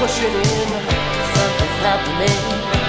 pushing Santa something's happening.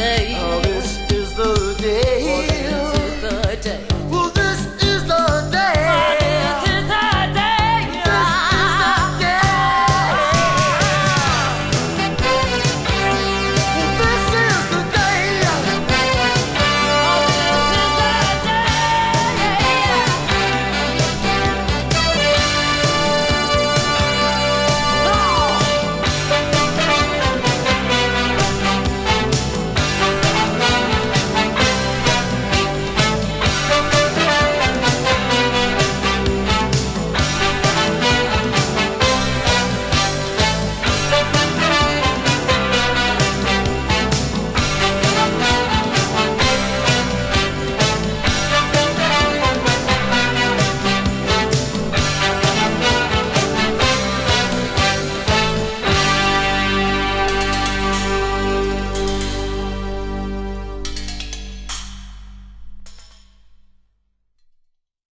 say